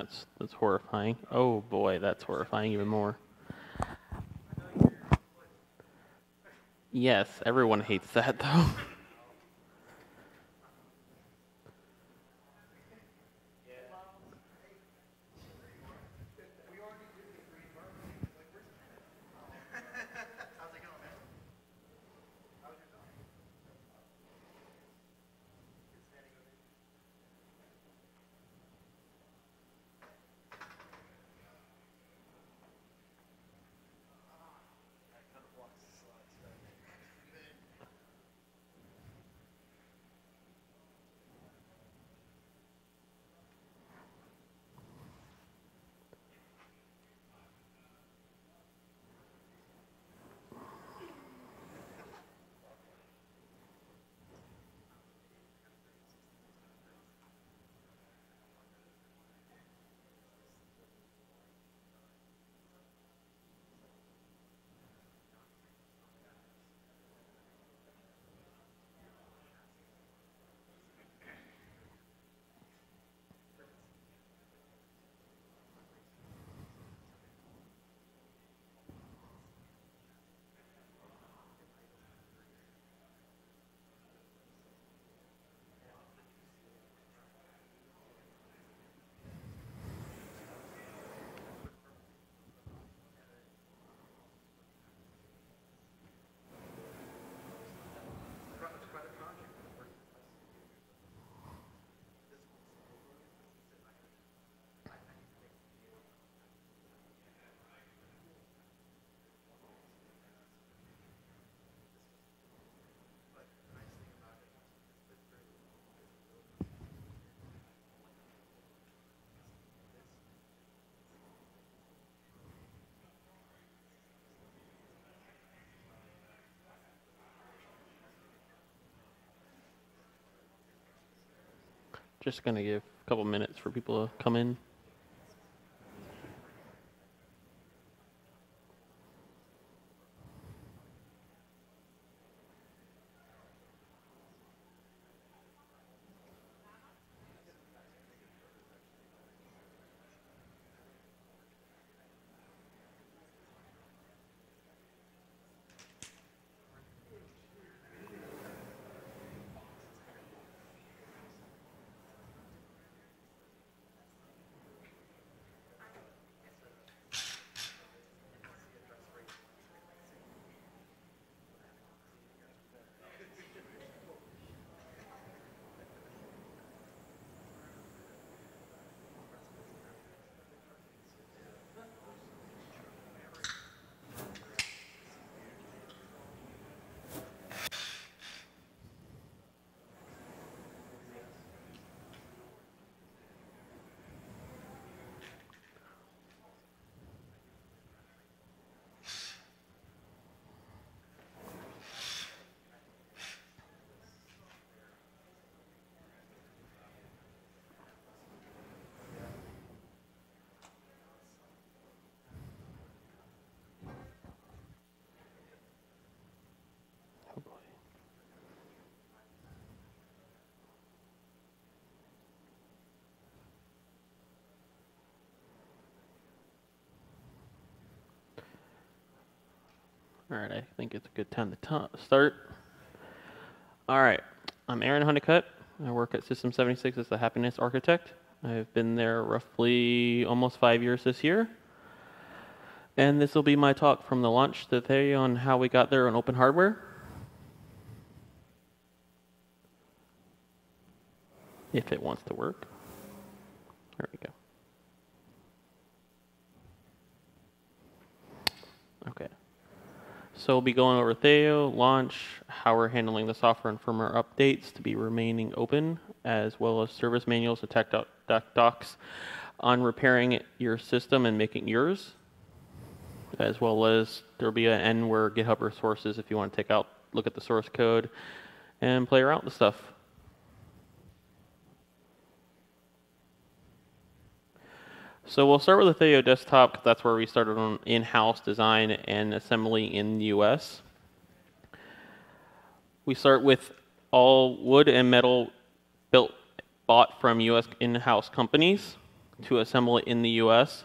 That's that's horrifying. Oh boy, that's horrifying even more. Yes, everyone hates that though. Just gonna give a couple minutes for people to come in. All right, I think it's a good time to ta- start. All right, I'm Aaron Honeycutt. I work at System 76 as the happiness architect. I've been there roughly almost five years this year. And this will be my talk from the launch today on how we got there on open hardware. If it wants to work. There we go. Okay. So we'll be going over Thelio, launch, how we're handling the software and firmware updates to be remaining open, as well as service manuals and tech doc- doc- docs on repairing your system and making yours, as well as there'll be an end where GitHub resources if you want to take out, look at the source code, and play around with stuff. So we'll start with the Thelio desktop 'cause that's where we started on in-house design and assembly in the US. We start with all wood and metal built bought from US in-house companies. to assemble it in the US.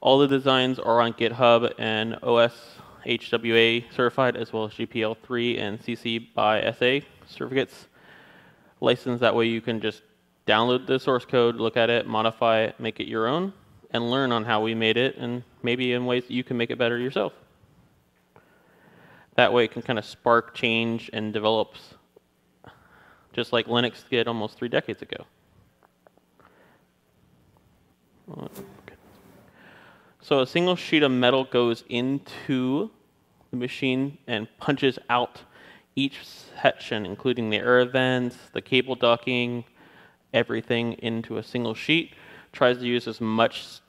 All the designs are on GitHub and OS HWA certified, as well as GPL3 and CC by SA certificates. Licensed that way you can just download the source code, look at it, modify it, make it your own, and learn on how we made it, and maybe in ways that you can make it better yourself. That way it can kind of spark change and develops just like Linux did almost three decades ago. So a single sheet of metal goes into the machine and punches out each section, including the air vents, the cable ducting, everything into a single sheet. Tries to use as much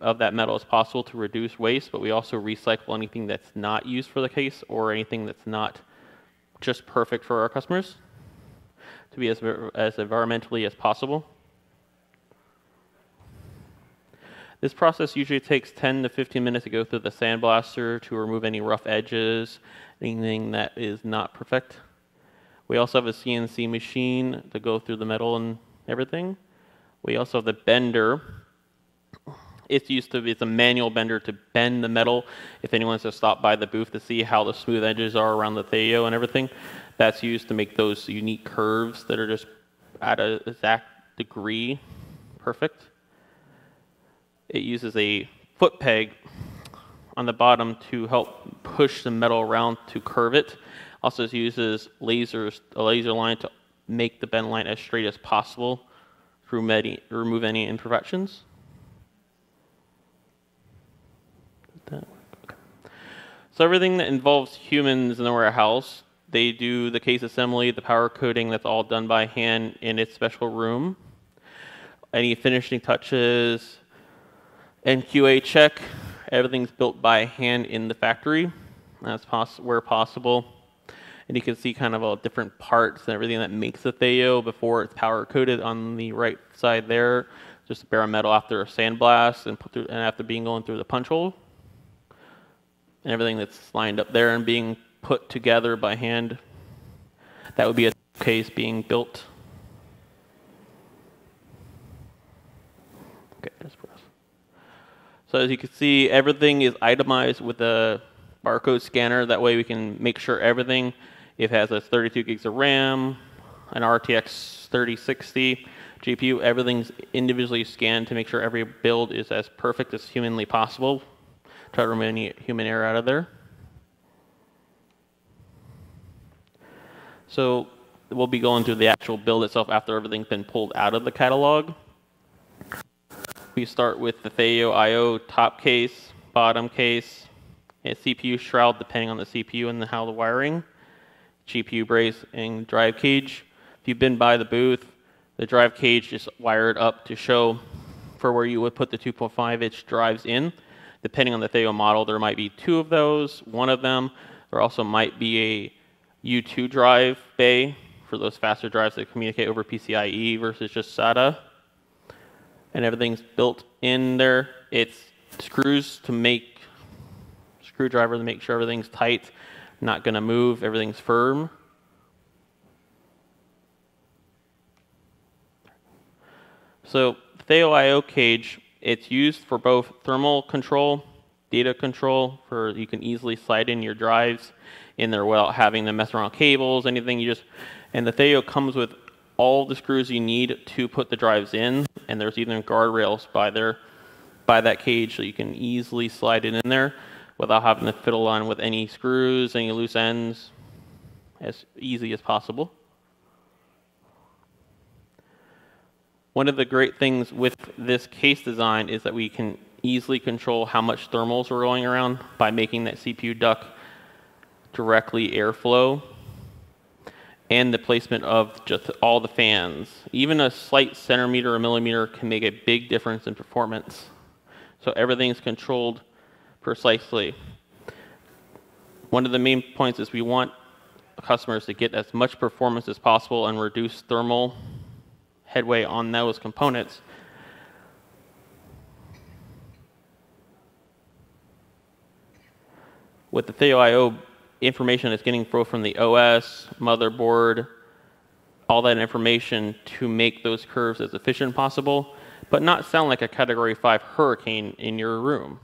of that metal as possible to reduce waste, but we also recycle anything that's not used for the case or anything that's not just perfect for our customers to be as, as environmentally as possible. This process usually takes 10 to 15 minutes to go through the sandblaster to remove any rough edges, anything that is not perfect. We also have a CNC machine to go through the metal and everything. We also have the bender. It's used to be, it's a manual bender to bend the metal. If anyone's to stop by the booth to see how the smooth edges are around the Thelio and everything, that's used to make those unique curves that are just at an exact degree perfect. It uses a foot peg on the bottom to help push the metal around to curve it. Also uses lasers, a laser line to make the bend line as straight as possible to remove any imperfections. So everything that involves humans in the warehouse, they do the case assembly, the power coding, that's all done by hand in its special room. Any finishing touches, NQA check. Everything's built by hand in the factory. That's poss where possible. And you can see kind of all different parts and everything that makes the Thelio before it's power coated on the right side there. Just bare metal after a sandblast and, through, and after being going through the punch hole. And everything that's lined up there and being put together by hand. That would be a case being built. Okay, so as you can see, everything is itemized with a barcode scanner. That way we can make sure everything, it has a 32 gigs of RAM, an RTX 3060 GPU, everything's individually scanned to make sure every build is as perfect as humanly possible. Try to remove any human error out of there. So we'll be going through the actual build itself after everything's been pulled out of the catalog. We start with the Thelio I.O. top case, bottom case, a CPU shroud depending on the CPU and the, how the wiring, GPU brace, and drive cage. If you've been by the booth, the drive cage is wired up to show for where you would put the 2.5 inch drives in. Depending on the Thelio model, there might be two of those, one of them. There also might be a U2 drive bay for those faster drives that communicate over PCIe versus just SATA and everything's built in there. It's screws to make screwdriver to make sure everything's tight, not going to move, everything's firm. So Thelio I/O cage, it's used for both thermal control, data control, for you can easily slide in your drives in there without having to mess around cables, anything. You just and the Thelio comes with all the screws you need to put the drives in, and there's even guardrails by there, by that cage, so you can easily slide it in there without having to fiddle on with any screws, any loose ends, as easy as possible. One of the great things with this case design is that we can easily control how much thermals are going around by making that CPU duct directly airflow and the placement of just all the fans. Even a slight centimeter or millimeter can make a big difference in performance. So everything's controlled precisely. One of the main points is we want customers to get as much performance as possible and reduce thermal headway on those components. With the Thelio I.O information is getting from the OS, motherboard, all that information to make those curves as efficient as possible. but not sound like a Category 5 hurricane in your room.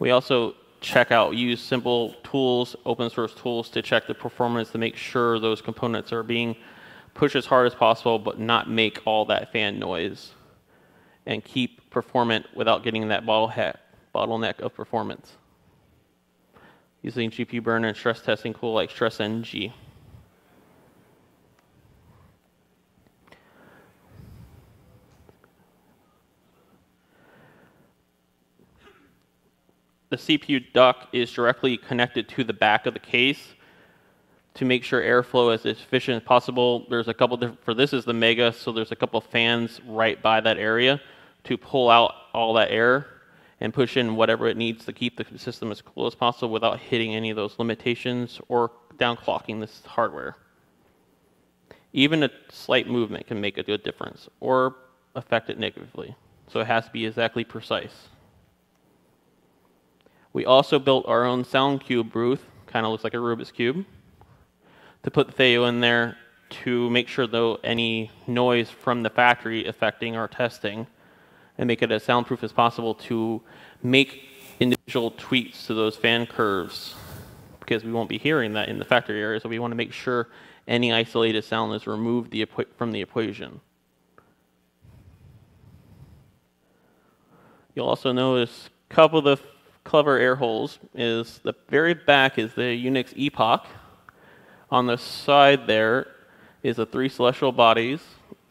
We also check out, use simple tools, open source tools to check the performance to make sure those components are being pushed as hard as possible, but not make all that fan noise and keep performant without getting that bottleneck of performance. Using GPU burn and stress testing tool like StressNG. The CPU duct is directly connected to the back of the case to make sure airflow is as efficient as possible. There's a couple different, for this is the Mega, so there's a couple fans right by that area to pull out all that air and push in whatever it needs to keep the system as cool as possible without hitting any of those limitations or downclocking this hardware. Even a slight movement can make a good difference or affect it negatively. So it has to be exactly precise. We also built our own sound cube booth, kind of looks like a Rubik's Cube, to put Thelio in there to make sure though any noise from the factory affecting our testing and make it as soundproof as possible to make individual tweaks to those fan curves because we won't be hearing that in the factory area, so we want to make sure any isolated sound is removed the from the equation. You'll also notice a couple of the clever air holes is the very back is the Unix epoch. On the side there is the three celestial bodies,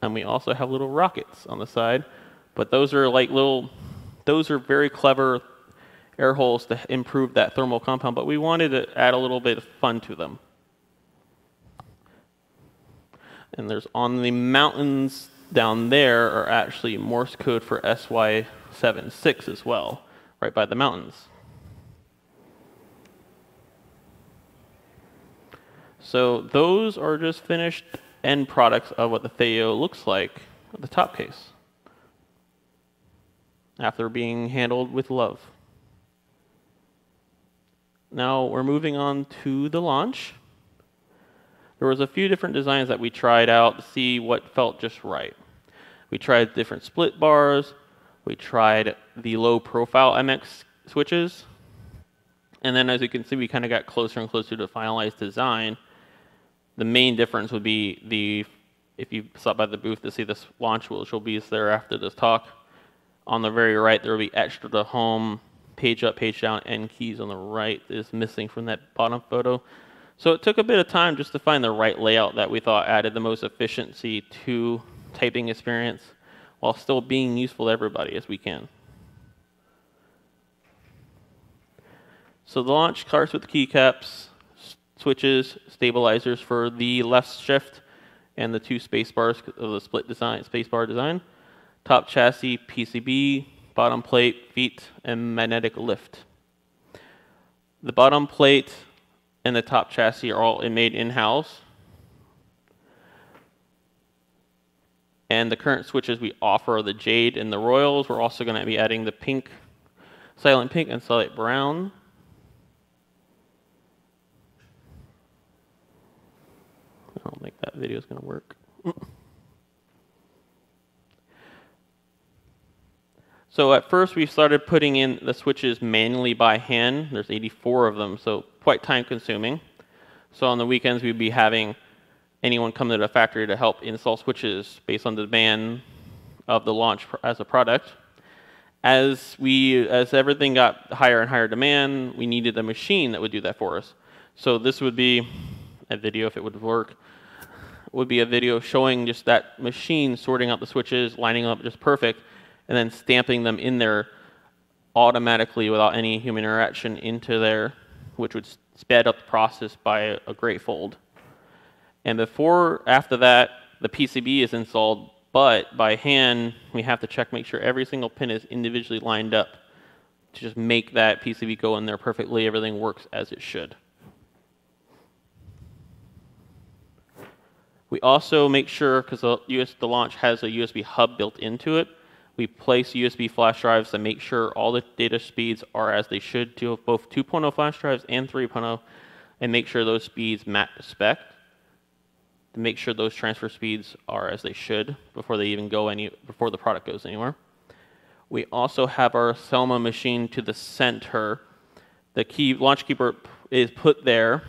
and we also have little rockets on the side. But those are like little, those are very clever air holes to improve that thermal compound, but we wanted to add a little bit of fun to them. And there's on the mountains down there are actually Morse code for SY76 as well right by the mountains. So those are just finished end products of what the Thelio looks like, the top case, after being handled with love. Now we're moving on to the launch. There was a few different designs that we tried out to see what felt just right. We tried different split bars, we tried the low profile MX switches. And then as you can see, we kind of got closer and closer to finalized design. The main difference would be the, if you stop by the booth to see this launch, which will be there after this talk, on the very right, there will be extra to home, page up, page down, and keys on the right is missing from that bottom photo. So it took a bit of time just to find the right layout that we thought added the most efficiency to typing experience while still being useful to everybody as we can. So the launch starts with keycaps, switches, stabilizers for the left shift, and the two spacebars of the split design, spacebar design. Top chassis, PCB, bottom plate, feet, and magnetic lift. The bottom plate and the top chassis are all made in-house. And the current switches we offer are the Jade and the Royals. We're also going to be adding the pink, Silent Pink and Silent Brown. I don't think that video is going to work. So at first we started putting in the switches manually by hand. There's 84 of them, so quite time consuming. So on the weekends we'd be having anyone come to the factory to help install switches based on the demand of the launch as a product. As we, as everything got higher and higher demand, we needed a machine that would do that for us. So this would be a video if it would work. Would be a video showing just that machine sorting out the switches, lining up just perfect, and then stamping them in there automatically without any human interaction into there, which would sped up the process by a great fold. And before, after that, the PCB is installed, but by hand, we have to check, make sure every single pin is individually lined up to just make that PCB go in there perfectly. Everything works as it should. We also make sure, because the, launch has a USB hub built into it, we place USB flash drives to make sure all the data speeds are as they should to both 2.0 flash drives and 3.0, and make sure those speeds match the spec. To make sure those transfer speeds are as they should before they even go any before the product goes anywhere. We also have our Selma machine to the center. The key launch keeper is put there,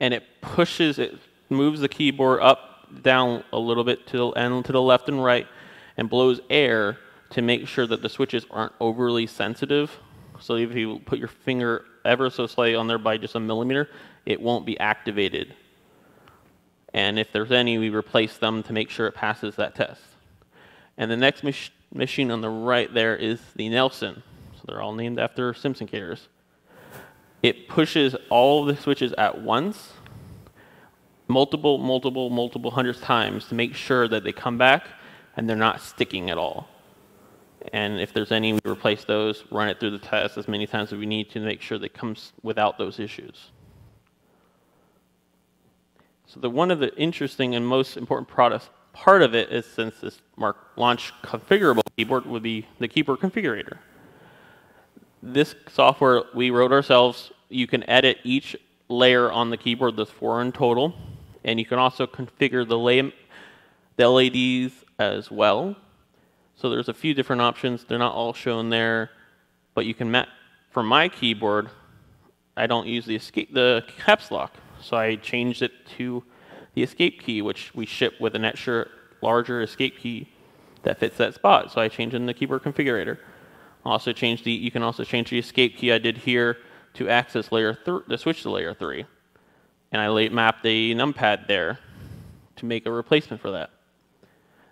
and it pushes it moves the keyboard up down a little bit to the and to the left and right, and blows air to make sure that the switches aren't overly sensitive. So if you put your finger ever so slightly on there by just a millimeter, it won't be activated. And if there's any, we replace them to make sure it passes that test. And the next mach machine on the right there is the Nelson. So they're all named after Simpson carriers. It pushes all the switches at once, multiple, multiple, multiple hundreds times to make sure that they come back and they're not sticking at all. And if there's any, we replace those, run it through the test as many times as we need to make sure that it comes without those issues. So the one of the interesting and most important products, part of it is since this Mark launch configurable keyboard would be the keyboard configurator. This software we wrote ourselves. You can edit each layer on the keyboard, there's four in total, and you can also configure the, the LEDs as well. So there's a few different options. They're not all shown there, but you can map. For my keyboard, I don't use the escape the caps lock, so I changed it to the escape key, which we ship with an extra larger escape key that fits that spot. So I changed in the keyboard configurator. Also change the. You can also change the escape key I did here to access layer th to switch to layer three, and I mapped a numpad there to make a replacement for that.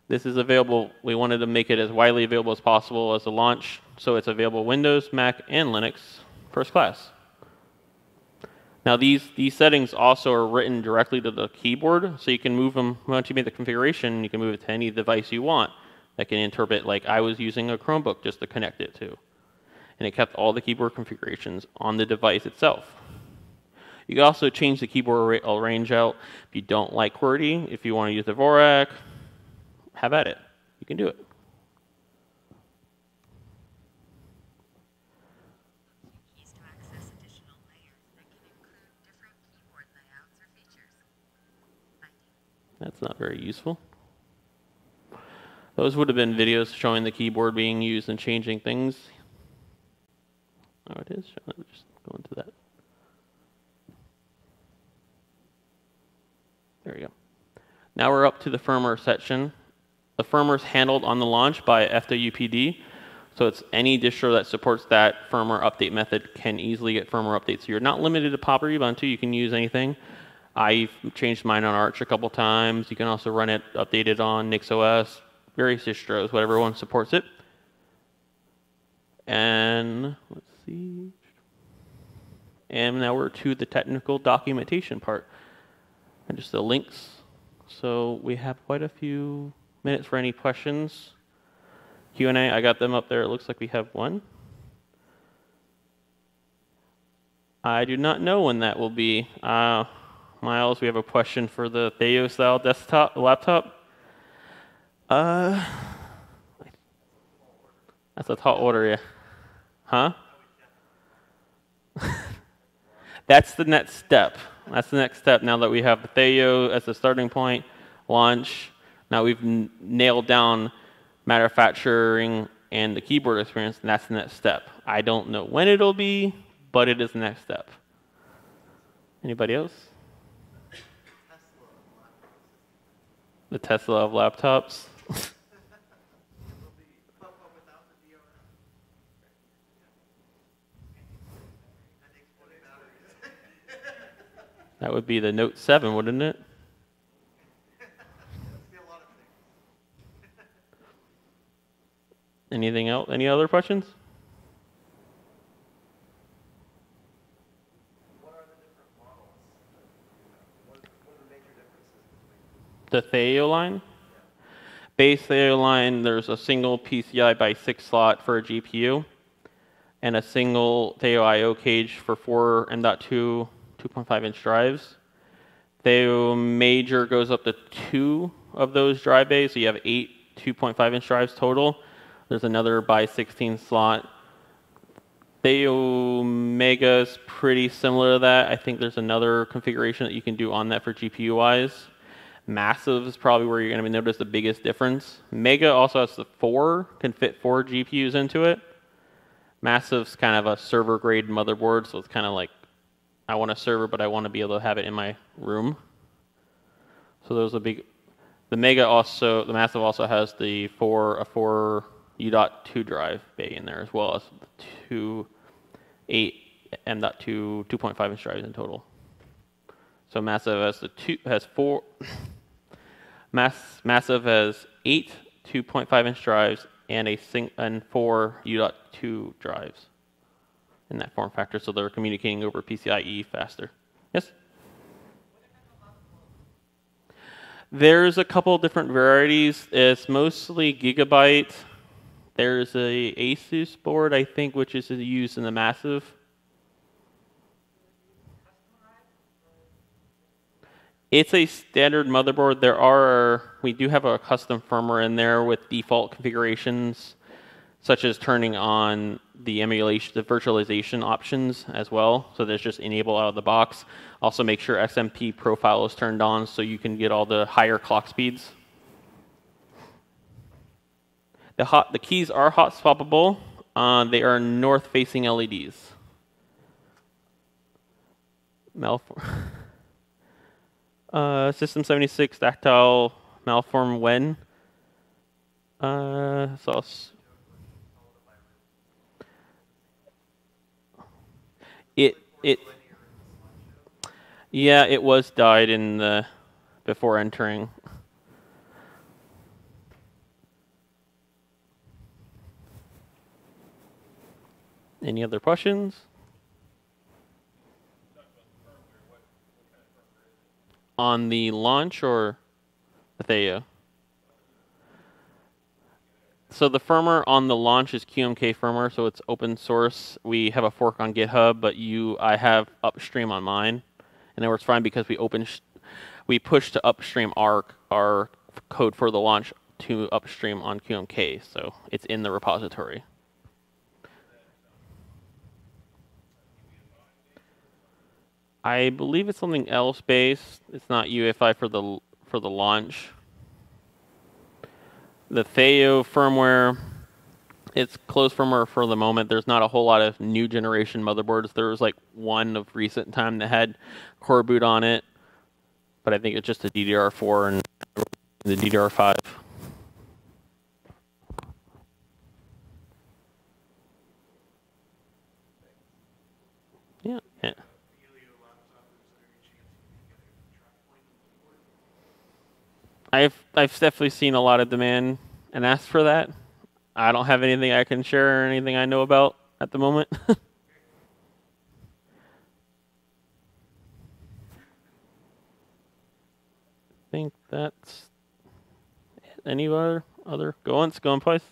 This is available, we wanted to make it as widely available as possible as a launch, so it's available Windows, Mac, and Linux first class. Now these, these settings also are written directly to the keyboard, so you can move them, once you make the configuration, you can move it to any device you want that can interpret, like I was using a Chromebook just to connect it to. And it kept all the keyboard configurations on the device itself. You can also change the keyboard uh, range out if you don't like QWERTY, if you want to use the Dvorak, have at it. You can do it. That's not very useful. Those would have been videos showing the keyboard being used and changing things. Oh, it is. Let me just go into that. There we go. Now we're up to the firmware section. The firmware is handled on the launch by fwupd, so it's any distro that supports that firmware update method can easily get firmware updates. So you're not limited to Pop or Ubuntu, you can use anything. I've changed mine on Arch a couple times. You can also run it updated on NixOS, various distros, whatever one supports it. And let's see. And now we're to the technical documentation part. And just the links. So we have quite a few minutes for any questions. Q&A, I got them up there. It looks like we have one. I do not know when that will be. Uh, Miles, we have a question for the Thelio style desktop laptop. Uh, that's a tall order, yeah. Huh? that's the next step. That's the next step now that we have the Thelio as the starting point, launch, now we've nailed down manufacturing and the keyboard experience, and that's the next step. I don't know when it'll be, but it is the next step. Anybody else? The Tesla of laptops. that would be the Note 7, wouldn't it? Anything else? Any other questions? The Thelio line. Base Thelio line, there's a single PCI by 6 slot for a GPU, and a single Thelio I.O. cage for four M.2 2.5 inch drives. Thelio Major goes up to two of those drive bays, so you have eight 2.5 inch drives total. There's another by 16 slot Thelio Mega is pretty similar to that. I think there's another configuration that you can do on that for GPU wise. Massive is probably where you're going to notice the biggest difference. Mega also has the four, can fit four GPUs into it. Massive's kind of a server grade motherboard, so it's kind of like I want a server, but I want to be able to have it in my room. So those are big. The Mega also, the Massive also has the four a four U.2 drive bay in there as well as the two eight M.2 2.5 inch drives in total. So Massive has the two has four. Mass, Massive has eight 2.5 inch drives and a sing, and four U.2 drives in that form factor, so they're communicating over PCIe faster. Yes. There's a couple different varieties. It's mostly gigabyte. There's a Asus board, I think, which is used in the massive. It's a standard motherboard. There are, we do have a custom firmware in there with default configurations, such as turning on the emulation, the virtualization options as well. So there's just enable out of the box. Also make sure XMP profile is turned on so you can get all the higher clock speeds. The, hot, the keys are hot swappable. Uh, they are north facing LEDs. Malform. Uh, System 76 tactile malform when? Uh, so it it yeah it was died in the before entering any other questions on the launch or the Thelio? So the firmware on the launch is QMK firmware, so it's open source. We have a fork on GitHub, but you, I have upstream on mine, and it works fine because we open, we push to upstream our our code for the launch to upstream on QMK, so it's in the repository. I believe it's something else based. It's not UEFI for the for the launch. The Thelio firmware, it's closed firmware for the moment. There's not a whole lot of new generation motherboards. There was like one of recent time that had coreboot on it, but I think it's just a DDR4 and the DDR5. Yeah. yeah. I've I've definitely seen a lot of demand and asked for that. I don't have anything I can share or anything I know about at the moment. I think that's it. Any other other go once, go on place.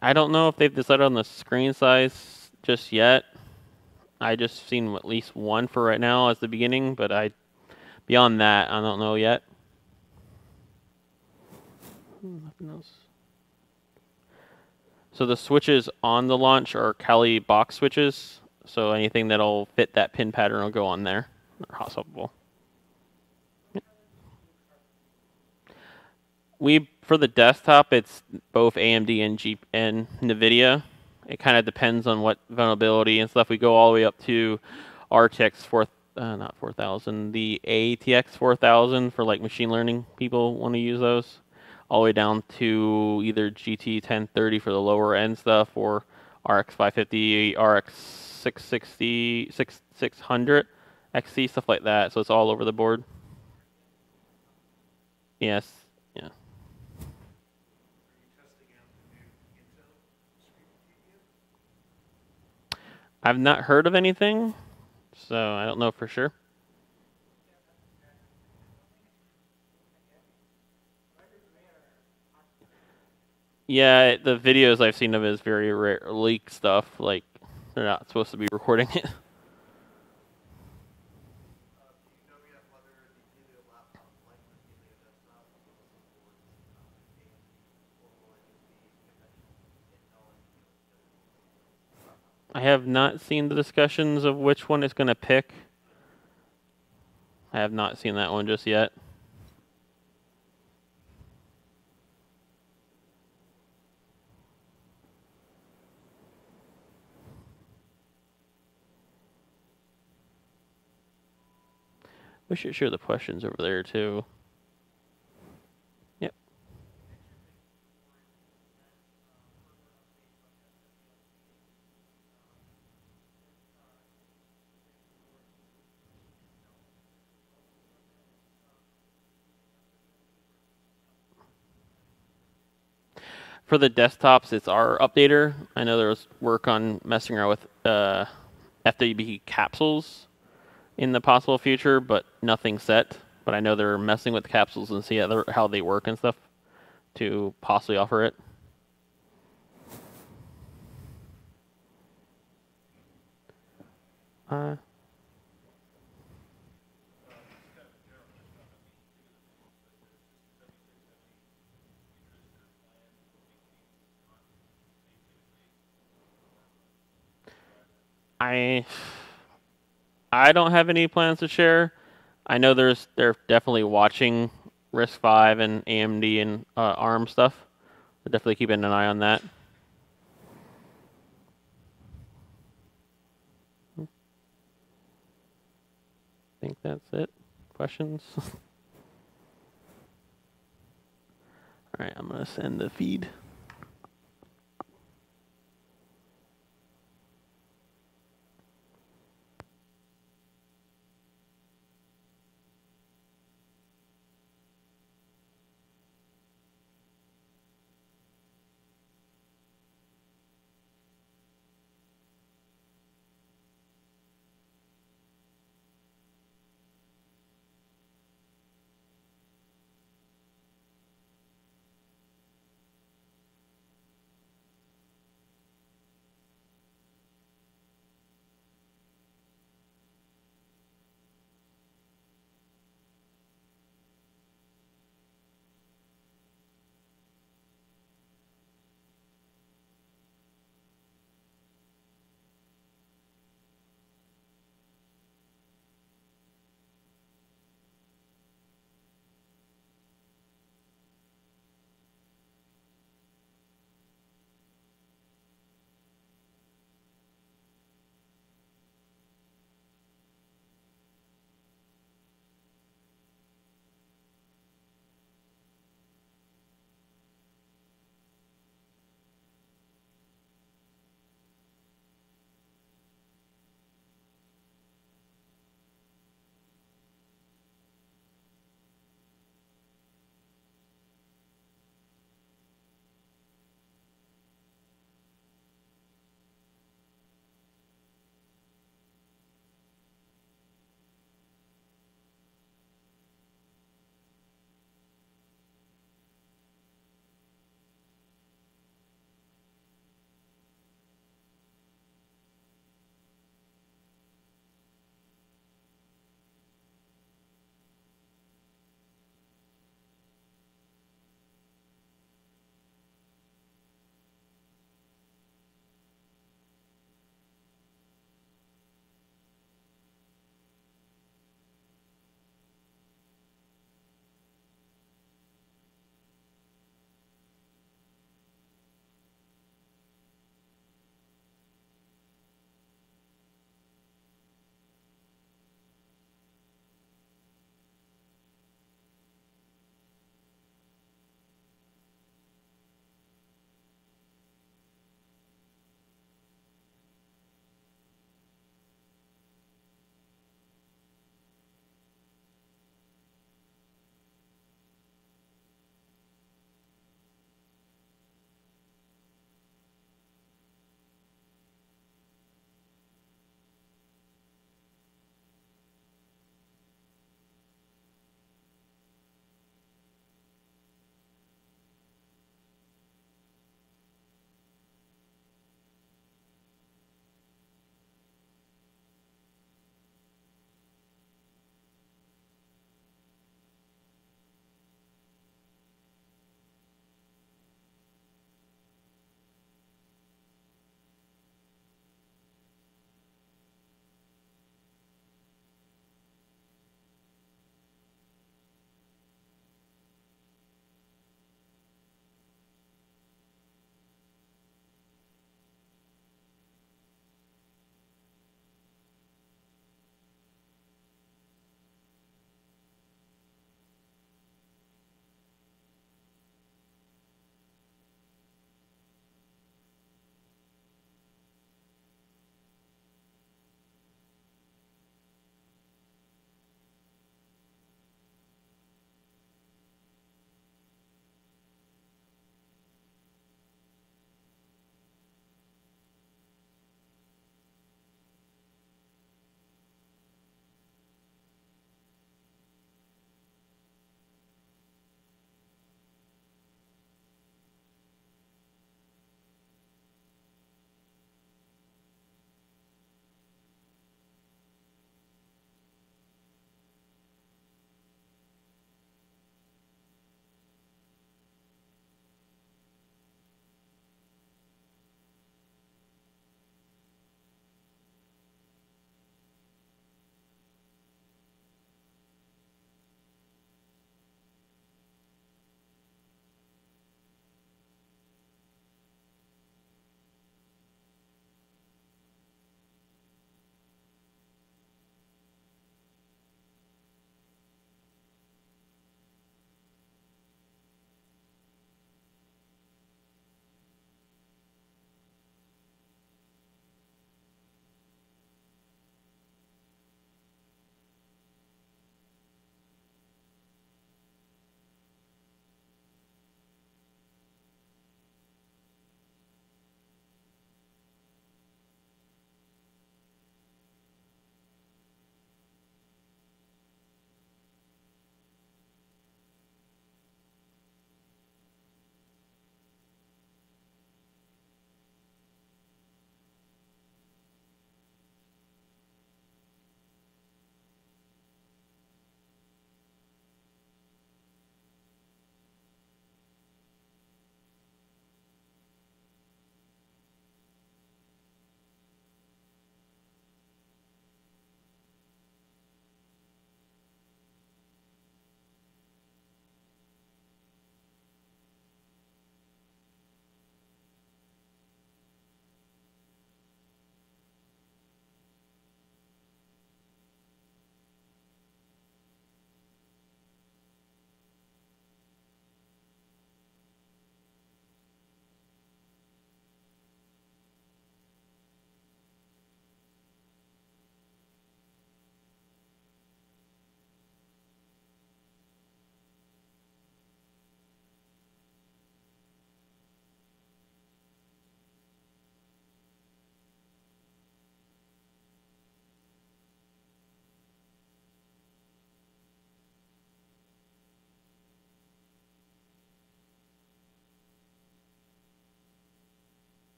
I don't know if they've decided on the screen size just yet. I just seen at least one for right now as the beginning, but I beyond that I don't know yet. Nothing else. So the switches on the launch are Kailh box switches. So anything that'll fit that pin pattern will go on there. They're hot swappable. We for the desktop, it's both AMD and G and NVIDIA. It kind of depends on what vulnerability and stuff. We go all the way up to RTX 4, uh, not 4000, the ATX 4000 for like machine learning people want to use those. All the way down to either GT 1030 for the lower end stuff or RX 550, RX 660, 600 XC, stuff like that. So it's all over the board. Yes. I've not heard of anything, so I don't know for sure. Yeah, the videos I've seen of it is very rare leak stuff. Like they're not supposed to be recording it. I have not seen the discussions of which one it's going to pick. I have not seen that one just yet. We should share the questions over there too. For the desktops, it's our updater. I know there was work on messing around with uh, FWB capsules in the possible future, but nothing set. But I know they're messing with capsules and see how, how they work and stuff to possibly offer it. Uh, I I don't have any plans to share. I know there's they're definitely watching RISC-V and AMD and uh, ARM stuff. They're definitely keeping an eye on that. I think that's it. Questions? All right, I'm gonna send the feed.